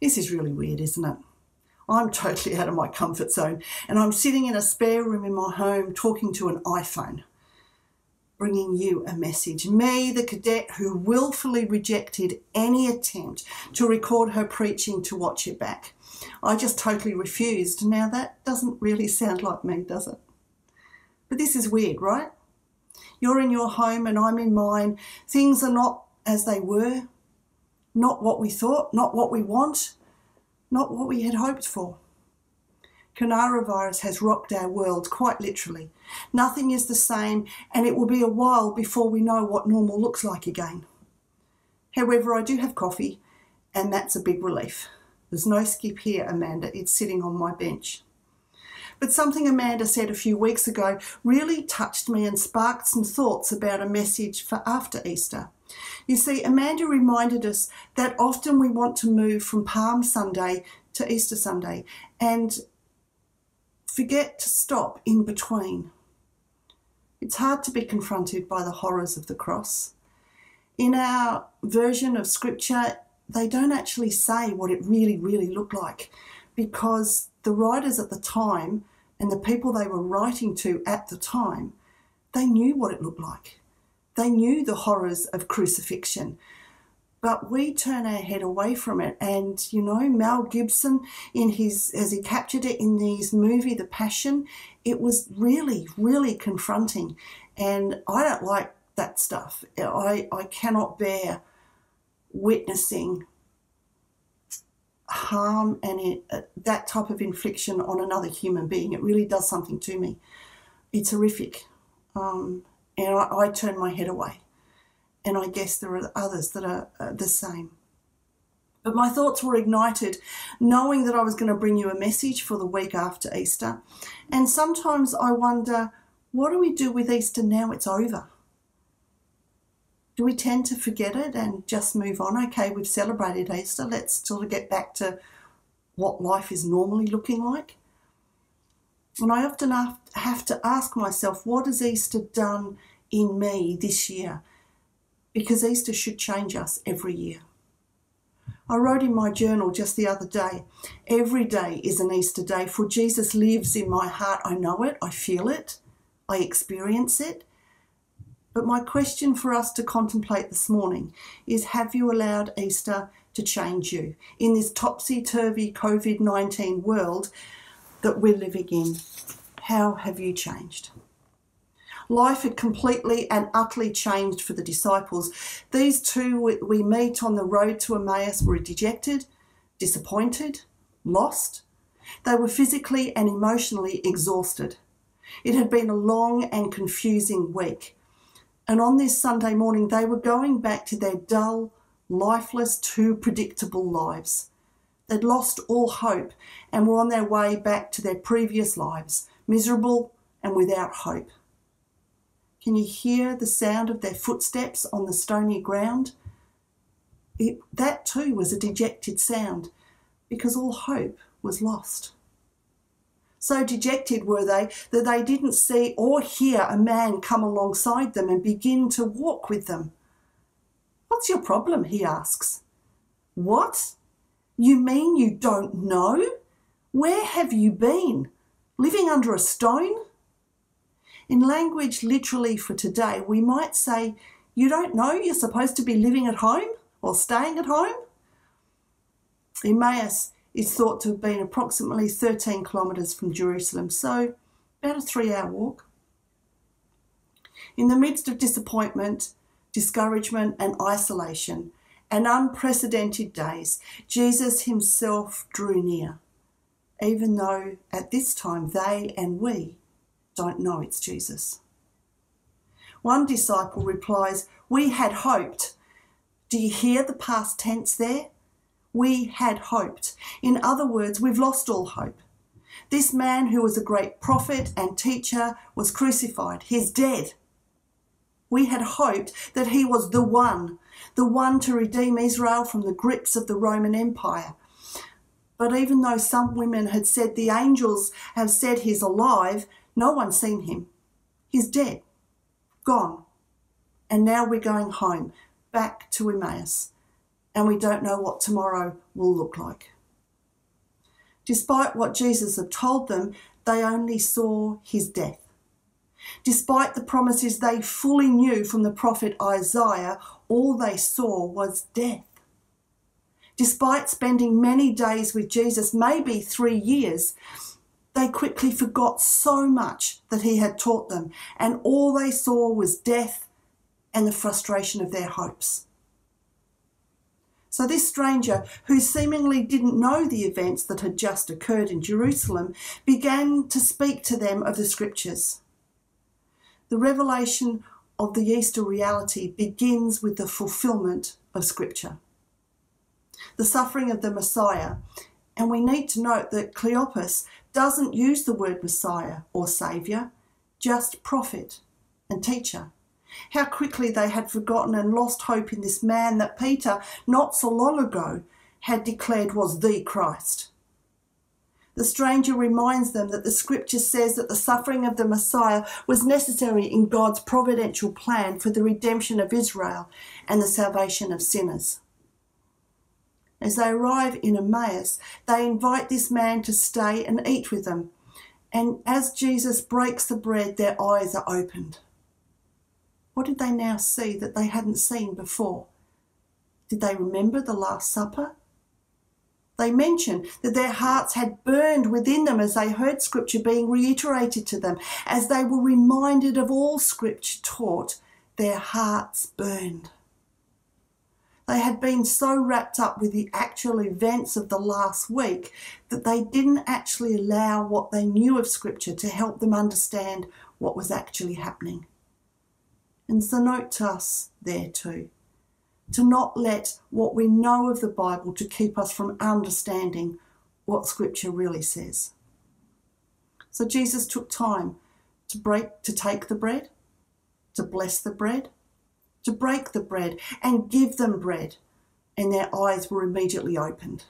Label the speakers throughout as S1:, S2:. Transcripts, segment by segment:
S1: This is really weird, isn't it? I'm totally out of my comfort zone and I'm sitting in a spare room in my home talking to an iPhone, bringing you a message. Me, the cadet who willfully rejected any attempt to record her preaching to watch it back. I just totally refused. Now that doesn't really sound like me, does it? But this is weird, right? You're in your home and I'm in mine. Things are not as they were, not what we thought, not what we want, not what we had hoped for. Coronavirus has rocked our world quite literally. Nothing is the same, and it will be a while before we know what normal looks like again. However, I do have coffee, and that's a big relief. There's no skip here, Amanda. It's sitting on my bench. But something Amanda said a few weeks ago really touched me and sparked some thoughts about a message for after Easter. You see, Amanda reminded us that often we want to move from Palm Sunday to Easter Sunday and forget to stop in between. It's hard to be confronted by the horrors of the cross. In our version of scripture, they don't actually say what it really, really looked like because the writers at the time and the people they were writing to at the time, they knew what it looked like. They knew the horrors of crucifixion. But we turn our head away from it. And, you know, Mel Gibson, in his, as he captured it in his movie, The Passion, it was really, really confronting. And I don't like that stuff. I, I cannot bear witnessing harm and it, uh, that type of infliction on another human being. It really does something to me. It's horrific. Um, and I, I, turn my head away. And I guess there are others that are uh, the same. But my thoughts were ignited knowing that I was going to bring you a message for the week after Easter. And sometimes I wonder, what do we do with Easter now it's over? do we tend to forget it and just move on? Okay, we've celebrated Easter, let's sort of get back to what life is normally looking like. And I often have to ask myself, what has Easter done in me this year? Because Easter should change us every year. I wrote in my journal just the other day every day is an Easter day, for Jesus lives in my heart. I know it, I feel it, I experience it. But my question for us to contemplate this morning is Have you allowed Easter to change you in this topsy turvy COVID 19 world that we're living in? How have you changed? Life had completely and utterly changed for the disciples. These two we meet on the road to Emmaus were dejected, disappointed, lost. They were physically and emotionally exhausted. It had been a long and confusing week. And on this Sunday morning, they were going back to their dull, lifeless, too predictable lives. They'd lost all hope and were on their way back to their previous lives, miserable and without hope. Can you hear the sound of their footsteps on the stony ground? It, that too was a dejected sound because all hope was lost. So dejected were they that they didn't see or hear a man come alongside them and begin to walk with them. What's your problem? he asks. What? You mean you don't know? Where have you been? Living under a stone? In language literally for today, we might say, You don't know you're supposed to be living at home or staying at home? Emmaus is thought to have been approximately 13 kilometres from Jerusalem, so about a three hour walk. In the midst of disappointment, discouragement, and isolation, and unprecedented days, Jesus himself drew near, even though at this time they and we don't know it's Jesus. One disciple replies, We had hoped. Do you hear the past tense there? we had hoped. In other words, we've lost all hope. This man, who was a great prophet and teacher, was crucified. He's dead. We had hoped that he was the one, the one to redeem Israel from the grips of the Roman Empire. But even though some women had said the angels have said he's alive, no one's seen him. He's dead, gone. And now we're going home, back to Emmaus and we don't know what tomorrow will look like. Despite what Jesus had told them, they only saw his death. Despite the promises they fully knew from the prophet Isaiah, all they saw was death. Despite spending many days with Jesus, maybe three years, they quickly forgot so much that he had taught them, and all they saw was death and the frustration of their hopes. So, this stranger, who seemingly didn't know the events that had just occurred in Jerusalem, began to speak to them of the scriptures. The revelation of the Easter reality begins with the fulfillment of Scripture. The suffering of the Messiah, and we need to note that Cleopas doesn't use the word Messiah or Saviour, just prophet and teacher. How quickly they had forgotten and lost hope in this man that Peter, not so long ago, had declared was the Christ. The stranger reminds them that the scripture says that the suffering of the Messiah was necessary in God's providential plan for the redemption of Israel and the salvation of sinners. As they arrive in Emmaus, they invite this man to stay and eat with them. And as Jesus breaks the bread, their eyes are opened. What did they now see that they hadn't seen before? Did they remember the Last Supper? They mention that their hearts had burned within them as they heard Scripture being reiterated to them. As they were reminded of all Scripture taught, their hearts burned. They had been so wrapped up with the actual events of the last week that they didn't actually allow what they knew of Scripture to help them understand what was actually happening. And so, note to us there too to not let what we know of the Bible to keep us from understanding what Scripture really says. So Jesus took time to break, to take the bread, to bless the bread, to break the bread and give them bread, and their eyes were immediately opened.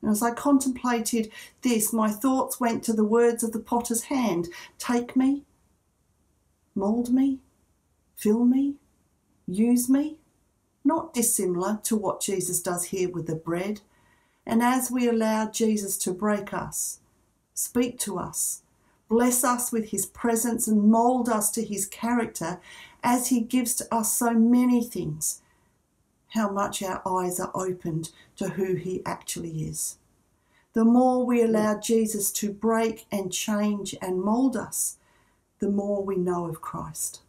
S1: And as I contemplated this, my thoughts went to the words of the potter's hand Take me, mould me, fill me, use me not dissimilar to what Jesus does here with the bread. And as we allow Jesus to break us, speak to us, bless us with his presence, and mould us to his character as he gives to us so many things, how much our eyes are opened to who he actually is. The more we allow Jesus to break and change and mould us, the more we know of Christ.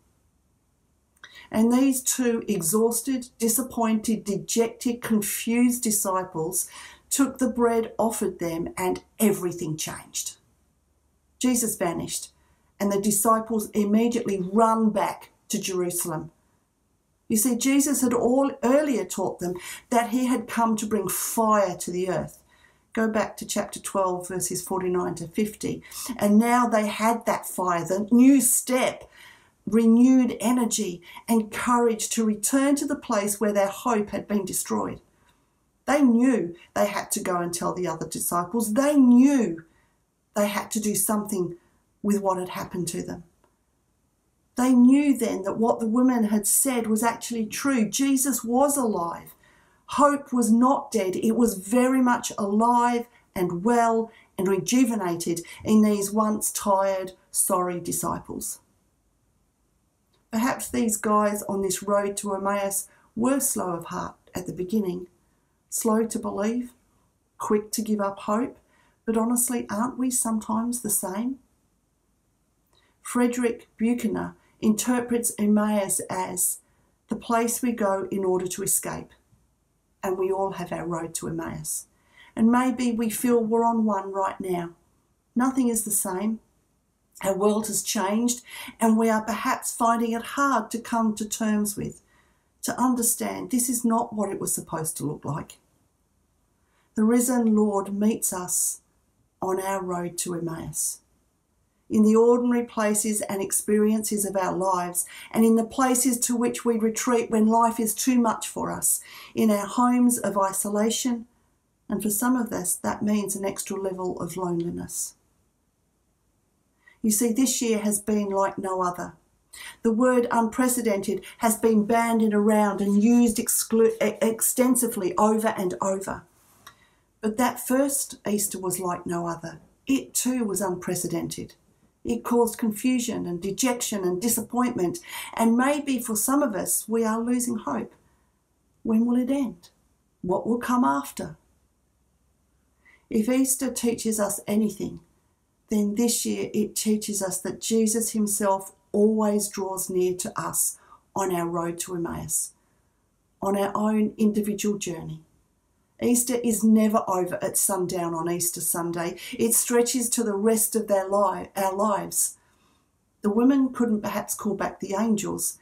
S1: And these two exhausted, disappointed, dejected, confused disciples took the bread offered them, and everything changed. Jesus vanished, and the disciples immediately run back to Jerusalem. You see, Jesus had all earlier taught them that he had come to bring fire to the earth. Go back to chapter 12, verses 49 to 50. And now they had that fire, the new step renewed energy and courage to return to the place where their hope had been destroyed. They knew they had to go and tell the other disciples. They knew they had to do something with what had happened to them. They knew then that what the women had said was actually true. Jesus was alive. Hope was not dead, it was very much alive and well and rejuvenated in these once tired, sorry disciples. Perhaps these guys on this road to Emmaus were slow of heart at the beginning, slow to believe, quick to give up hope, but honestly, aren't we sometimes the same? Frederick Buechner interprets Emmaus as the place we go in order to escape, and we all have our road to Emmaus. And maybe we feel we're on one right now. Nothing is the same. Our world has changed, and we are perhaps finding it hard to come to terms with, to understand this is not what it was supposed to look like. The risen Lord meets us on our road to Emmaus. In the ordinary places and experiences of our lives, and in the places to which we retreat when life is too much for us, in our homes of isolation, and for some of us, that means an extra level of loneliness. You see, this year has been like no other. The word unprecedented has been bandied around and used exclu- extensively over and over. But that first Easter was like no other. It too was unprecedented. It caused confusion and dejection and disappointment, and maybe for some of us, we are losing hope. When will it end? What will come after? If Easter teaches us anything, then this year it teaches us that Jesus himself always draws near to us on our road to Emmaus, on our own individual journey. Easter is never over at sundown on Easter Sunday. It stretches to the rest of their li- our lives. The women couldn't perhaps call back the angels,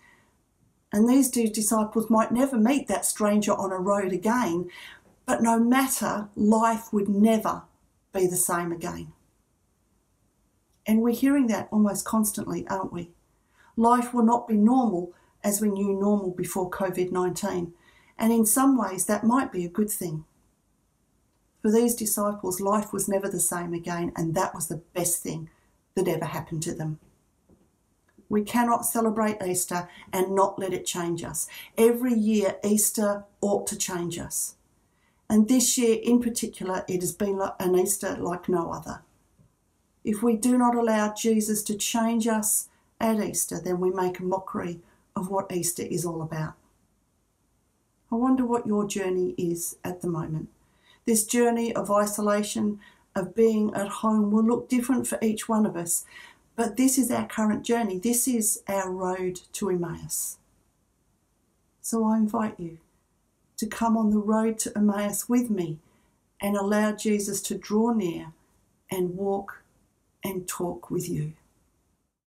S1: and these two disciples might never meet that stranger on a road again, but no matter, life would never be the same again. And we're hearing that almost constantly, aren't we? Life will not be normal as we knew normal before COVID 19. And in some ways, that might be a good thing. For these disciples, life was never the same again, and that was the best thing that ever happened to them. We cannot celebrate Easter and not let it change us. Every year, Easter ought to change us. And this year in particular, it has been an Easter like no other. If we do not allow Jesus to change us at Easter, then we make a mockery of what Easter is all about. I wonder what your journey is at the moment. This journey of isolation, of being at home, will look different for each one of us, but this is our current journey. This is our road to Emmaus. So I invite you to come on the road to Emmaus with me and allow Jesus to draw near and walk and talk with you.